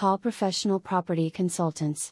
call professional property consultants.